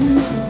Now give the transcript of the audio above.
you